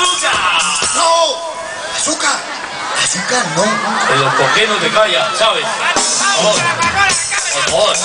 ¡Azúcar! ¡No! ¡Azúcar! ¡Azúcar no! Pero ¿por qué no te callas, Chávez? Por